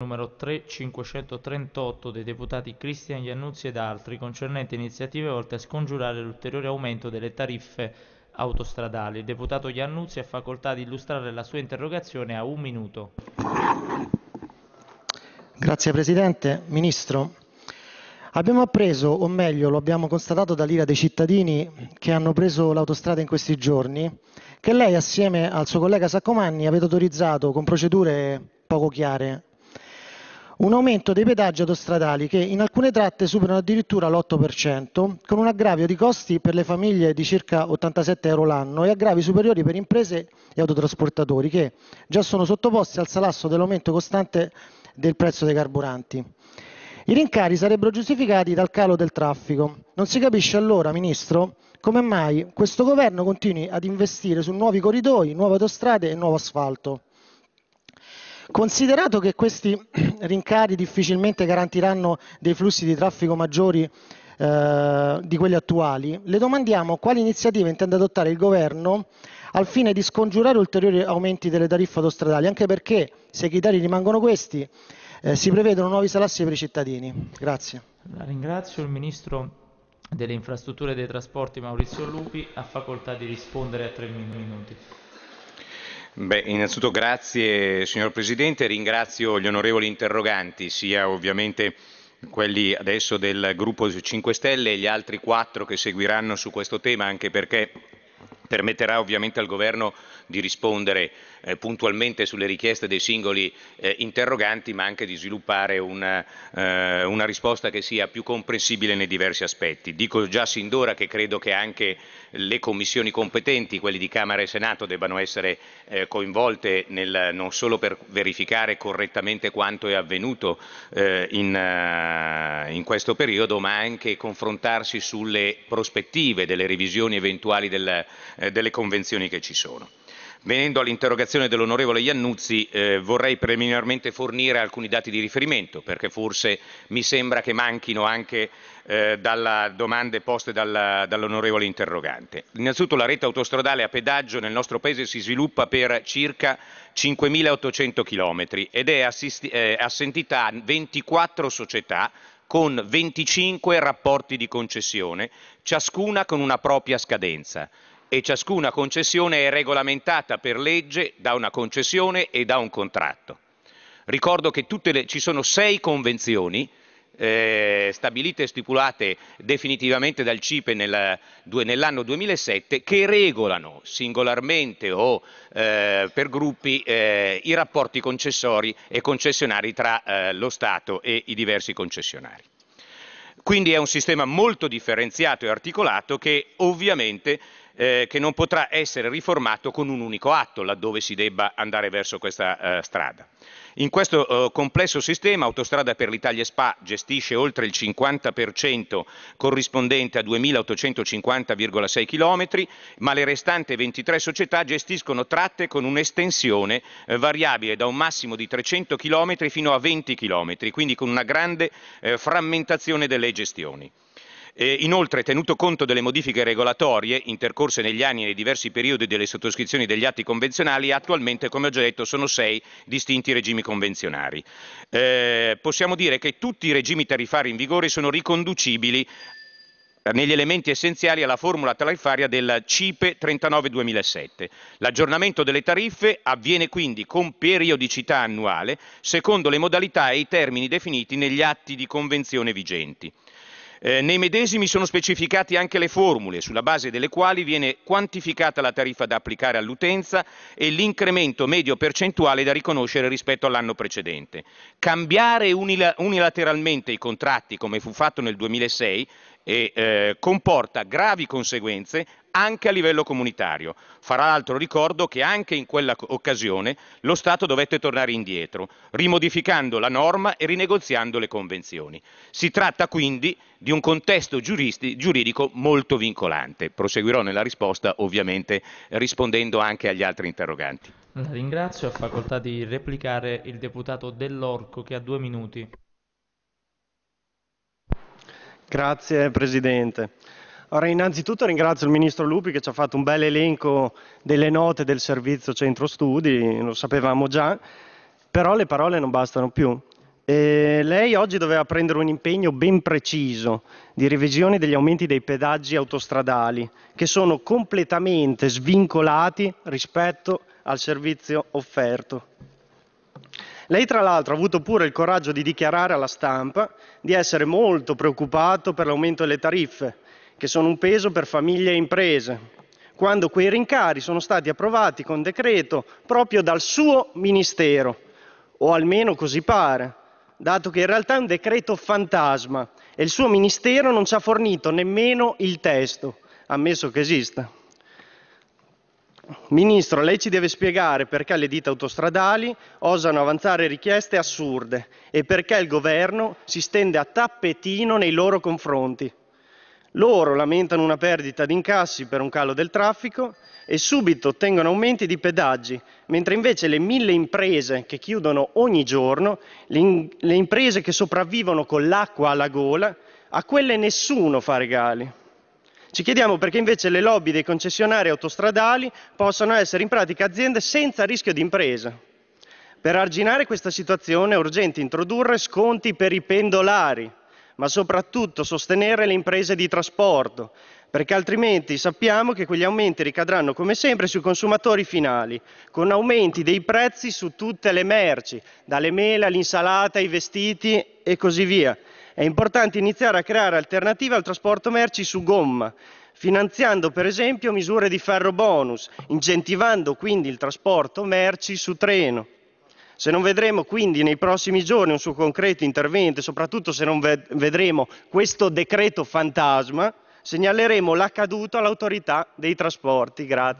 numero 3538 dei deputati Cristian Iannuzzi ed altri concernente iniziative volte a scongiurare l'ulteriore aumento delle tariffe autostradali. Il deputato Iannuzzi ha facoltà di illustrare la sua interrogazione a un minuto. Grazie Presidente. Ministro, abbiamo appreso, o meglio lo abbiamo constatato dall'ira dei cittadini che hanno preso l'autostrada in questi giorni, che lei assieme al suo collega Saccomanni avete autorizzato con procedure poco chiare un aumento dei pedaggi autostradali che in alcune tratte superano addirittura l'8%, con un aggravio di costi per le famiglie di circa 87 euro l'anno e aggravi superiori per imprese e autotrasportatori che già sono sottoposti al salasso dell'aumento costante del prezzo dei carburanti. I rincari sarebbero giustificati dal calo del traffico. Non si capisce allora, Ministro, come mai questo governo continui ad investire su nuovi corridoi, nuove autostrade e nuovo asfalto. Considerato che questi rincari difficilmente garantiranno dei flussi di traffico maggiori eh, di quelli attuali, le domandiamo quali iniziative intende adottare il Governo al fine di scongiurare ulteriori aumenti delle tariffe autostradali, anche perché se i criteri rimangono questi eh, si prevedono nuovi salassi per i cittadini. Grazie. La ringrazio. Il Ministro delle Infrastrutture e dei Trasporti Maurizio Lupi ha facoltà di rispondere a tre minuti. Beh, innanzitutto grazie signor Presidente, ringrazio gli onorevoli interroganti, sia ovviamente quelli adesso del gruppo 5 Stelle e gli altri quattro che seguiranno su questo tema, anche perché permetterà ovviamente al Governo di rispondere eh, puntualmente sulle richieste dei singoli eh, interroganti, ma anche di sviluppare una, eh, una, risposta che sia più comprensibile nei diversi aspetti. Dico già sin d'ora che credo che anche le commissioni competenti, quelli di Camera e Senato, debbano essere eh, coinvolte nel, non solo per verificare correttamente quanto è avvenuto eh, in, uh, in, questo periodo, ma anche confrontarsi sulle prospettive delle revisioni eventuali del, eh, delle convenzioni che ci sono. Venendo all'interrogazione dell'onorevole Iannuzzi, eh, vorrei preliminarmente fornire alcuni dati di riferimento, perché forse mi sembra che manchino anche eh, dalle domande poste dal, dall'onorevole interrogante. Innanzitutto la rete autostradale a pedaggio nel nostro Paese si sviluppa per circa 5.800 km ed è eh, assentita a 24 società con 25 rapporti di concessione, ciascuna con una propria scadenza e ciascuna concessione è regolamentata per legge da una concessione e da un contratto. Ricordo che le, ci sono sei convenzioni eh, stabilite e stipulate definitivamente dal CIPE nel, nell'anno 2007 che regolano singolarmente o eh, per gruppi eh, i rapporti concessori e concessionari tra eh, lo Stato e i diversi concessionari. Quindi è un sistema molto differenziato e articolato che ovviamente eh, che non potrà essere riformato con un unico atto laddove si debba andare verso questa eh, strada. In questo eh, complesso sistema Autostrada per l'Italia SPA gestisce oltre il 50% corrispondente a 2.850,6 km, ma le restanti 23 società gestiscono tratte con un'estensione eh, variabile da un massimo di 300 km fino a 20 km, quindi con una grande eh, frammentazione delle gestioni. Eh, inoltre, tenuto conto delle modifiche regolatorie intercorse negli anni e nei diversi periodi delle sottoscrizioni degli atti convenzionali, attualmente, come ho già detto, sono sei distinti regimi convenzionali. Eh, possiamo dire che tutti i regimi tariffari in vigore sono riconducibili negli elementi essenziali alla formula tariffaria del CIPE 39-2007. L'aggiornamento delle tariffe avviene quindi con periodicità annuale, secondo le modalità e i termini definiti negli atti di convenzione vigenti. Eh, nei medesimi sono specificate anche le formule sulla base delle quali viene quantificata la tariffa da applicare all'utenza e l'incremento medio percentuale da riconoscere rispetto all'anno precedente. Cambiare unilateralmente i contratti, come fu fatto nel 2006, e eh, comporta gravi conseguenze anche a livello comunitario. Fra l'altro ricordo che anche in quella occasione lo Stato dovette tornare indietro, rimodificando la norma e rinegoziando le convenzioni. Si tratta quindi di un contesto giuridico molto vincolante. Proseguirò nella risposta ovviamente rispondendo anche agli altri interroganti. La ringrazio, ha facoltà di replicare il deputato Dell'Orco che ha due minuti. Grazie Presidente. Ora, innanzitutto ringrazio il Ministro Lupi che ci ha fatto un bel elenco delle note del servizio centro studi, lo sapevamo già, però le parole non bastano più. eh, lei oggi doveva prendere un impegno ben preciso di revisione degli aumenti dei pedaggi autostradali, che sono completamente svincolati rispetto al servizio offerto. Lei tra l'altro ha avuto pure il coraggio di dichiarare alla stampa di essere molto preoccupato per l'aumento delle tariffe, che sono un peso per famiglie e imprese, quando quei rincari sono stati approvati con decreto proprio dal suo Ministero, o almeno così pare, dato che in realtà è un decreto fantasma e il suo Ministero non ci ha fornito nemmeno il testo, ammesso che esista. Ministro, lei ci deve spiegare perché le ditte autostradali osano avanzare richieste assurde e perché il governo si stende a tappetino nei loro confronti. Loro lamentano una perdita di incassi per un calo del traffico e subito ottengono aumenti di pedaggi, mentre invece le mille imprese che chiudono ogni giorno, le, le imprese che sopravvivono con l'acqua alla gola, a quelle nessuno fa regali. Ci chiediamo perché invece le lobby dei concessionari autostradali possano essere in pratica aziende senza rischio di impresa. Per arginare questa situazione è urgente introdurre sconti per i pendolari, ma soprattutto sostenere le imprese di trasporto, perché altrimenti sappiamo che quegli aumenti ricadranno come sempre sui consumatori finali, con aumenti dei prezzi su tutte le merci, dalle mele all'insalata ai vestiti e così via. È importante iniziare a creare alternative al trasporto merci su gomma, finanziando per esempio misure di ferro bonus, incentivando quindi il trasporto merci su treno. Se non vedremo quindi nei prossimi giorni un suo concreto intervento e soprattutto se non vedremo questo decreto fantasma, segnaleremo l'accaduto all'autorità dei trasporti. Grazie.